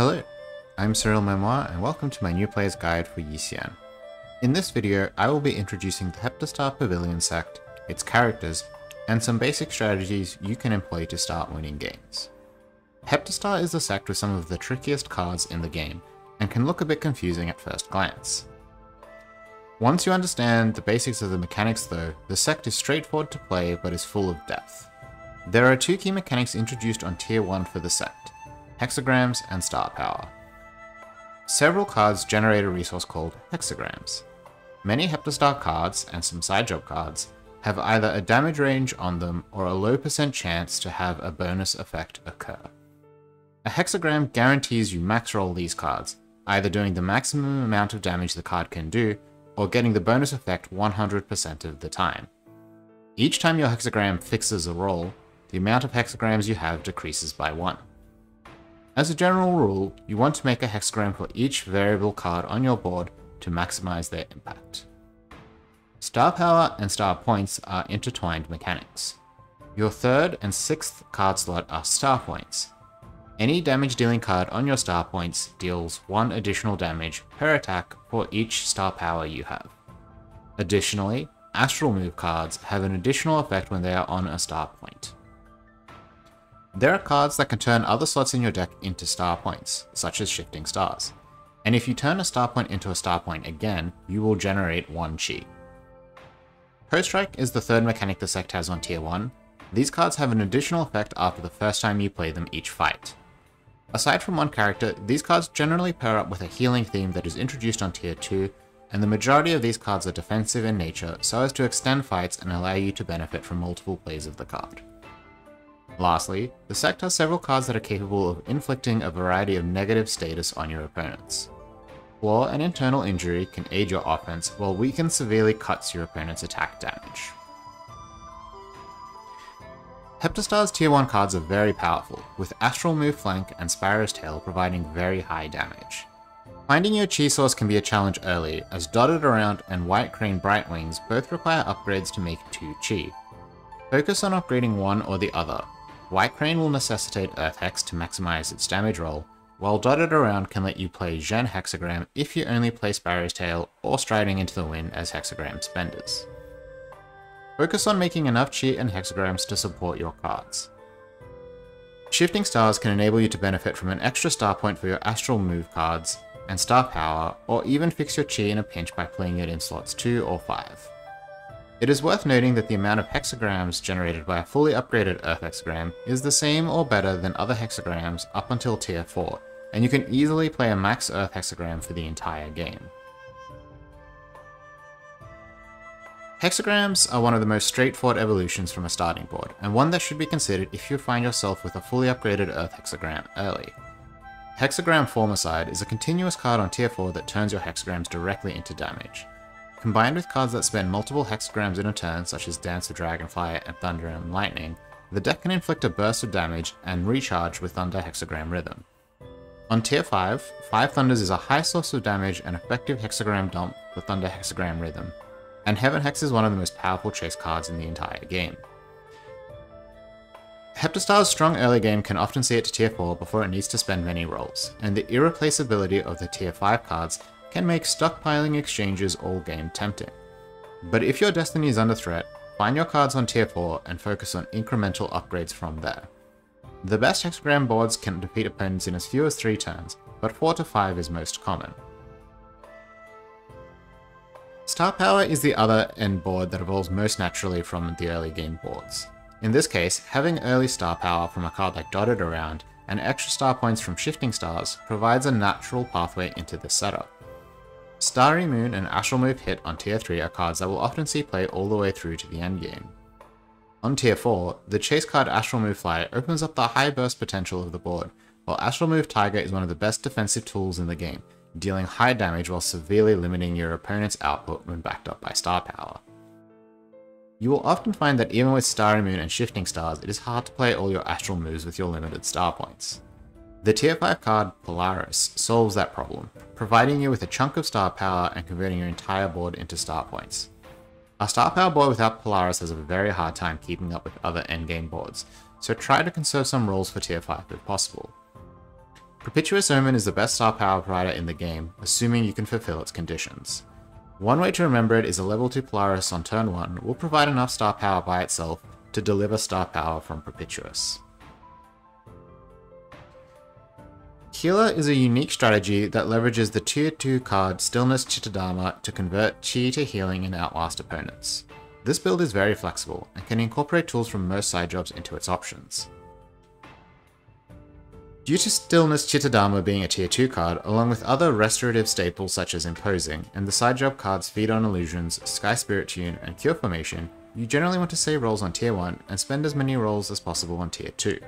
Hello, I'm Surreal Memoir and welcome to my new player's guide for Yi Xian. In this video, I will be introducing the Heptastar Pavilion sect, its characters, and some basic strategies you can employ to start winning games. Heptastar is the sect with some of the trickiest cards in the game, and can look a bit confusing at first glance. Once you understand the basics of the mechanics though, the sect is straightforward to play but is full of depth. There are two key mechanics introduced on tier 1 for the sect, hexagrams and star power. Several cards generate a resource called hexagrams. Many Heptastar cards, and some side job cards, have either a damage range on them or a low percent chance to have a bonus effect occur. A hexagram guarantees you max roll these cards, either doing the maximum amount of damage the card can do, or getting the bonus effect 100% of the time. Each time your hexagram fixes a roll, the amount of hexagrams you have decreases by 1. As a general rule, you want to make a hexagram for each variable card on your board to maximize their impact. Star power and star points are intertwined mechanics. Your third and sixth card slot are star points. Any damage dealing card on your star points deals one additional damage per attack for each star power you have. Additionally, astral move cards have an additional effect when they are on a star point. There are cards that can turn other slots in your deck into star points, such as shifting stars. And if you turn a star point into a star point again, you will generate one chi. Post Strike is the third mechanic the sect has on tier 1. These cards have an additional effect after the first time you play them each fight. Aside from one character, these cards generally pair up with a healing theme that is introduced on tier 2, and the majority of these cards are defensive in nature so as to extend fights and allow you to benefit from multiple plays of the card. Lastly, the sect has several cards that are capable of inflicting a variety of negative status on your opponents. War and Internal Injury can aid your offense, while Weaken severely cuts your opponent's attack damage. Heptastar's tier 1 cards are very powerful, with Astral Move Flank and Sparrow's Tail providing very high damage. Finding your chi source can be a challenge early, as Dotted Around and White Crane Bright Wings both require upgrades to make 2 chi. Focus on upgrading one or the other, White Crane will necessitate Earth Hex to maximize its damage roll, while Dotted Around can let you play Zhen Hexagram if you only play Sparrow's Tail or Striding into the Wind as Hexagram spenders. Focus on making enough chi and hexagrams to support your cards. Shifting Stars can enable you to benefit from an extra star point for your Astral Move cards and Star Power, or even fix your chi in a pinch by playing it in slots 2 or 5. It is worth noting that the amount of hexagrams generated by a fully upgraded Earth hexagram is the same or better than other hexagrams up until tier 4, and you can easily play a max Earth hexagram for the entire game. Hexagrams are one of the most straightforward evolutions from a starting board, and one that should be considered if you find yourself with a fully upgraded Earth hexagram early. Hexagram Formicide is a continuous card on tier 4 that turns your hexagrams directly into damage. Combined with cards that spend multiple hexagrams in a turn, such as Dance of Dragonfire and Thunder and Lightning, the deck can inflict a burst of damage and recharge with Thunder Hexagram Rhythm. On tier 5, 5 Thunders is a high source of damage and effective hexagram dump for Thunder Hexagram Rhythm, and Heaven Hex is one of the most powerful chase cards in the entire game. Heptastar's strong early game can often see it to tier 4 before it needs to spend many rolls, and the irreplaceability of the tier 5 cards can make stockpiling exchanges all game tempting. But if your destiny is under threat, find your cards on tier 4 and focus on incremental upgrades from there. The best hexagram boards can defeat opponents in as few as 3 turns, but 4 to 5 is most common. Star Power is the other end board that evolves most naturally from the early game boards. In this case, having early star power from a card like Dotted Around and extra star points from Shifting Stars provides a natural pathway into this setup. Starry Moon and Astral Move Hit on tier 3 are cards that will often see play all the way through to the endgame. On tier 4, the chase card Astral Move Flyer opens up the high burst potential of the board, while Astral Move Tiger is one of the best defensive tools in the game, dealing high damage while severely limiting your opponent's output when backed up by star power. You will often find that even with Starry Moon and Shifting Stars, it is hard to play all your astral moves with your limited star points. The tier 5 card Polaris solves that problem, providing you with a chunk of star power and converting your entire board into star points. A star power board without Polaris has a very hard time keeping up with other endgame boards, so try to conserve some rolls for tier 5 if possible. Propitious Omen is the best star power provider in the game, assuming you can fulfill its conditions. One way to remember it is a level 2 Polaris on turn 1 will provide enough star power by itself to deliver star power from Propitious. Healer is a unique strategy that leverages the tier 2 card Stillness Chittadama to convert chi to healing and outlast opponents. This build is very flexible and can incorporate tools from most side jobs into its options. Due to Stillness Chittadama being a tier 2 card, along with other restorative staples such as Imposing, and the side job cards Feed on Illusions, Sky Spirit Tune, and Cure Formation, you generally want to save rolls on tier 1 and spend as many rolls as possible on tier 2.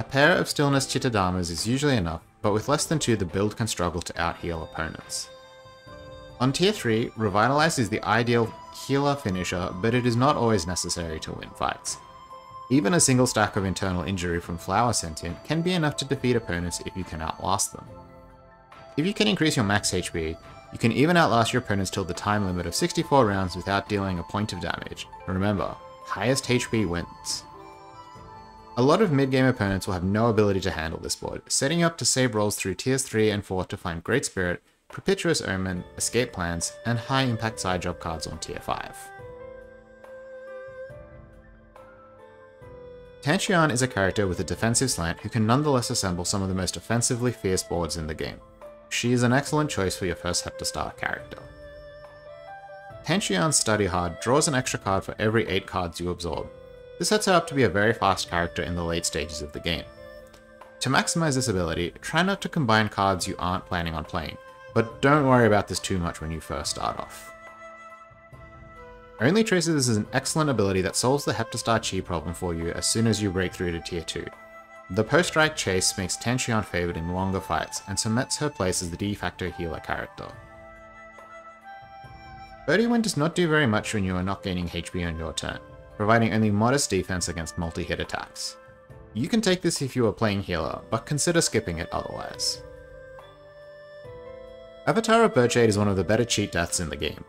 A pair of Stillness Chittadamas is usually enough, but with less than 2 the build can struggle to out-heal opponents. On tier 3, Revitalize is the ideal healer finisher, but it is not always necessary to win fights. Even a single stack of internal injury from Flower Sentient can be enough to defeat opponents if you can outlast them. If you can increase your max HP, you can even outlast your opponents till the time limit of 64 rounds without dealing a point of damage. Remember, highest HP wins. A lot of mid-game opponents will have no ability to handle this board, setting up to save rolls through tiers 3 and 4 to find Great Spirit, Propitious Omen, Escape Plans, and high impact side job cards on tier 5. Tancheon is a character with a defensive slant who can nonetheless assemble some of the most offensively fierce boards in the game. She is an excellent choice for your first Heptastar character. Tancheon's Study Hard draws an extra card for every 8 cards you absorb. This sets her up to be a very fast character in the late stages of the game. To maximize this ability, try not to combine cards you aren't planning on playing, but don't worry about this too much when you first start off. Only Traces is an excellent ability that solves the Heptastar Chi problem for you as soon as you break through to tier 2. The post-strike chase makes Tancheon favoured in longer fights and cements her place as the de facto healer character. Birdie Wind does not do very much when you are not gaining HP on your turn, providing only modest defense against multi-hit attacks. You can take this if you are playing healer, but consider skipping it otherwise. Avatar of Birdshade is one of the better cheat deaths in the game,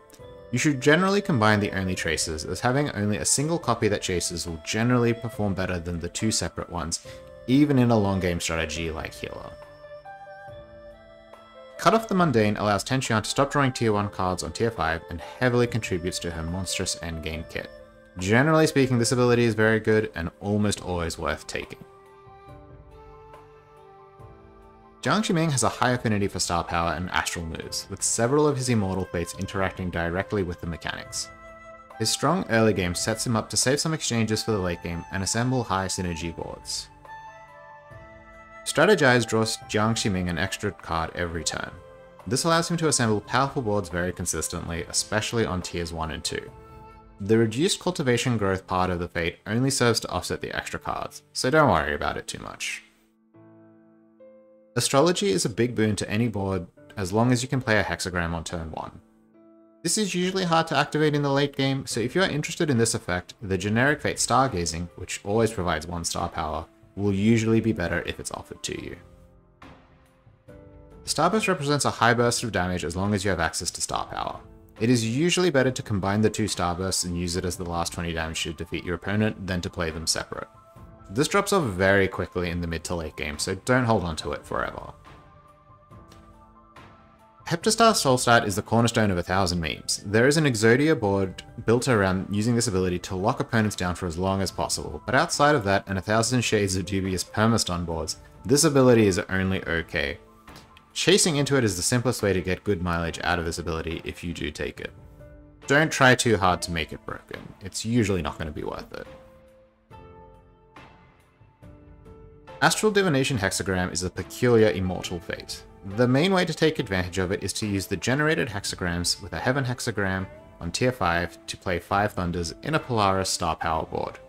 you should generally combine the only traces, as having only a single copy that chases will generally perform better than the two separate ones, even in a long game strategy like Healer. Cut off the Mundane allows Tancheon to stop drawing tier 1 cards on tier 5 and heavily contributes to her monstrous endgame kit. Generally speaking, this ability is very good and almost always worth taking. Jiang Ximing has a high affinity for star power and astral moves, with several of his immortal fates interacting directly with the mechanics. His strong early game sets him up to save some exchanges for the late game and assemble high synergy boards. Strategize draws Jiang Ximing an extra card every turn. This allows him to assemble powerful boards very consistently, especially on tiers 1 and 2. The reduced cultivation growth part of the fate only serves to offset the extra cards, so don't worry about it too much. Astrology is a big boon to any board as long as you can play a hexagram on turn 1. This is usually hard to activate in the late game, so if you are interested in this effect, the generic Fate Stargazing, which always provides 1 star power, will usually be better if it's offered to you. Starburst represents a high burst of damage as long as you have access to star power. It is usually better to combine the two starbursts and use it as the last 20 damage to defeat your opponent than to play them separate. This drops off very quickly in the mid to late game, so don't hold on to it forever. Heptastar Solstat is the cornerstone of a thousand memes. There is an Exodia board built around using this ability to lock opponents down for as long as possible, but outside of that and a thousand shades of dubious permastun boards, this ability is only okay. Chasing into it is the simplest way to get good mileage out of this ability if you do take it. Don't try too hard to make it broken, it's usually not going to be worth it. Astral Divination Hexagram is a peculiar immortal fate. The main way to take advantage of it is to use the generated hexagrams with a Heaven Hexagram on tier 5 to play 5 Thunders in a Polaris star power board.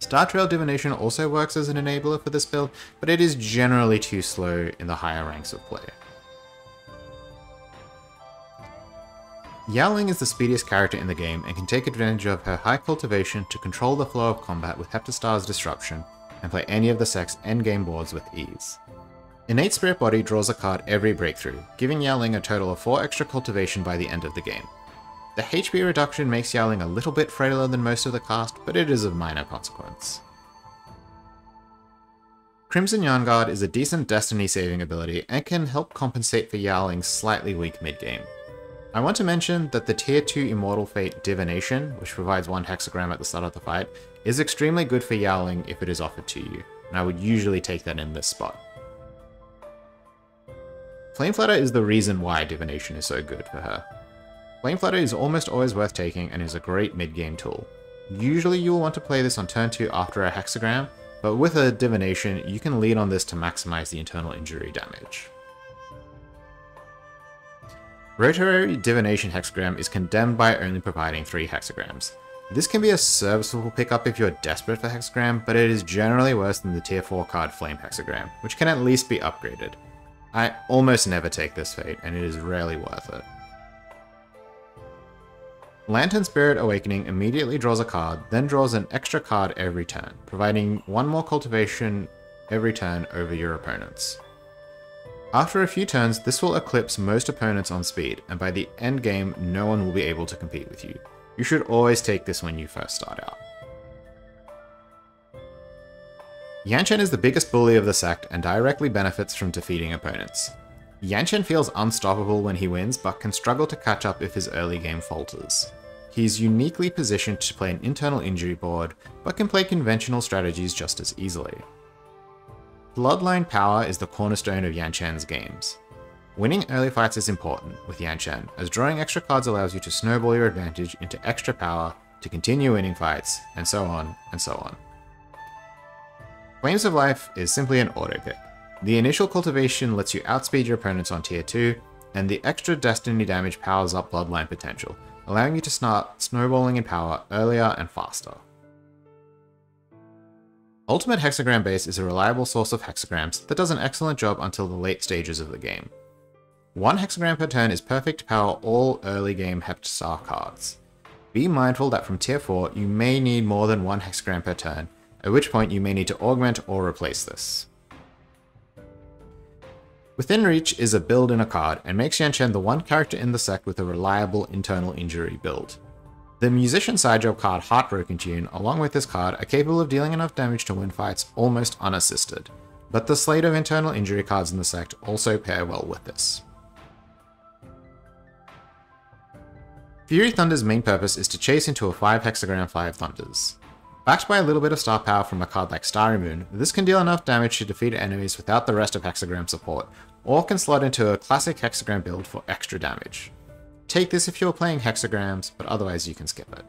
Star Trail Divination also works as an enabler for this build, but it is generally too slow in the higher ranks of play. Yaoling is the speediest character in the game and can take advantage of her high cultivation to control the flow of combat with Heptastar's Disruption and play any of the sect's endgame boards with ease. Innate Spirit Body draws a card every breakthrough, giving Yaoling a total of 4 extra cultivation by the end of the game. The HP reduction makes Yaoling a little bit frailer than most of the cast, but it is of minor consequence. Crimson Yarnguard is a decent destiny saving ability and can help compensate for Yaoling's slightly weak mid-game. I want to mention that the tier 2 Immortal Fate Divination, which provides one hexagram at the start of the fight, is extremely good for Yarling if it is offered to you, and I would usually take that in this spot. Flame Flutter is the reason why Divination is so good for her. Flame Flutter is almost always worth taking and is a great mid-game tool. Usually you will want to play this on turn 2 after a hexagram, but with a Divination, you can lead on this to maximize the internal injury damage. Rotary Divination Hexagram is condemned by only providing 3 hexagrams. This can be a serviceable pickup if you're desperate for hexagram, but it is generally worse than the tier 4 card Flame Hexagram, which can at least be upgraded. I almost never take this fate, and it is rarely worth it. Lantern Spirit Awakening immediately draws a card, then draws an extra card every turn, providing one more cultivation every turn over your opponents. After a few turns, this will eclipse most opponents on speed, and by the end game, no one will be able to compete with you. You should always take this when you first start out. Yanchen is the biggest bully of the sect and directly benefits from defeating opponents. Yanchen feels unstoppable when he wins, but can struggle to catch up if his early game falters. He is uniquely positioned to play an internal injury board, but can play conventional strategies just as easily. Bloodline power is the cornerstone of Yanchen's games. Winning early fights is important with Yanchen, as drawing extra cards allows you to snowball your advantage into extra power to continue winning fights, and so on and so on. Flames of Life is simply an auto pick. The initial cultivation lets you outspeed your opponents on tier 2, and the extra destiny damage powers up bloodline potential, allowing you to start snowballing in power earlier and faster. Ultimate Hexagram Base is a reliable source of hexagrams that does an excellent job until the late stages of the game. One hexagram per turn is perfect to power all early game Heptastar cards. Be mindful that from tier 4 you may need more than one hexagram per turn, at which point you may need to augment or replace this. Within Reach is a build in a card, and makes Yanchen the one character in the sect with a reliable internal injury build. The Musician side job card Heartbroken Tune, along with this card, are capable of dealing enough damage to win fights almost unassisted, but the slate of internal injury cards in the sect also pair well with this. Fury Thunder's main purpose is to chase into a 5 hexagram 5 Thunders. Backed by a little bit of star power from a card like Starry Moon, this can deal enough damage to defeat enemies without the rest of hexagram support, or can slot into a classic hexagram build for extra damage. Take this if you're playing hexagrams, but otherwise you can skip it.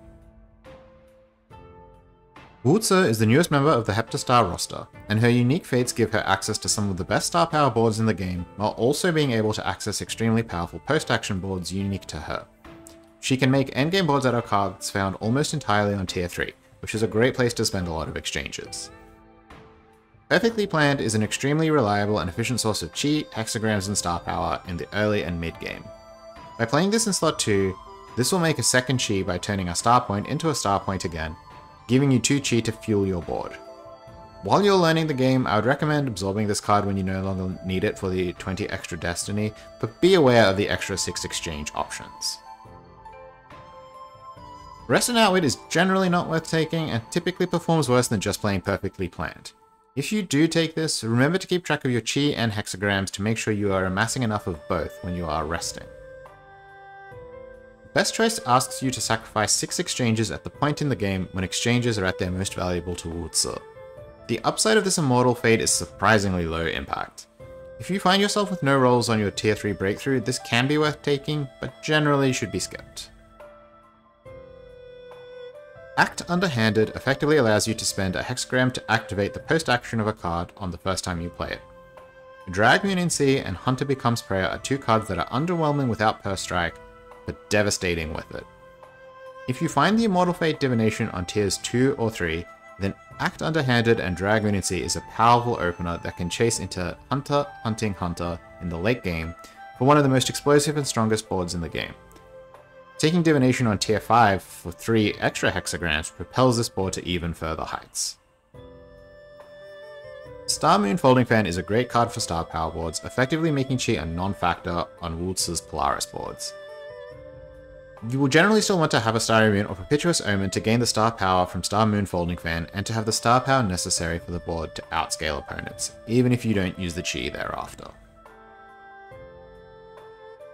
Wuzi is the newest member of the Heptastar roster, and her unique fates give her access to some of the best star power boards in the game, while also being able to access extremely powerful post-action boards unique to her. She can make endgame boards out of cards found almost entirely on tier 3, which is a great place to spend a lot of exchanges. Perfectly Planned is an extremely reliable and efficient source of chi, hexagrams, and star power in the early and mid game. By playing this in slot 2, this will make a second chi by turning a star point into a star point again, giving you 2 chi to fuel your board. While you're learning the game, I would recommend absorbing this card when you no longer need it for the 20 extra destiny, but be aware of the extra 6 exchange options. Rest and Outwit is generally not worth taking and typically performs worse than just playing perfectly planned. If you do take this, remember to keep track of your chi and hexagrams to make sure you are amassing enough of both when you are resting. Best Choice asks you to sacrifice 6 exchanges at the point in the game when exchanges are at their most valuable to Wuzi. The upside of this Immortal Fate is surprisingly low impact. If you find yourself with no rolls on your tier 3 breakthrough, this can be worth taking, but generally should be skipped. Act Underhanded effectively allows you to spend a hexagram to activate the post-action of a card on the first time you play it. Drag Moon in Sea and Hunter Becomes Prayer are two cards that are underwhelming without Post Strike, but devastating with it. If you find the Immortal Fate Divination on tiers 2 or 3, then Act Underhanded and Drag Moon in Sea is a powerful opener that can chase into Hunter Hunting Hunter in the late game for one of the most explosive and strongest boards in the game. Taking Divination on tier 5 for 3 extra hexagrams propels this board to even further heights. Star Moon Folding Fan is a great card for star power boards, effectively making chi a non-factor on Wuzi's Polaris boards. You will generally still want to have a Starry Moon or Propitious Omen to gain the star power from Star Moon Folding Fan and to have the star power necessary for the board to outscale opponents, even if you don't use the chi thereafter.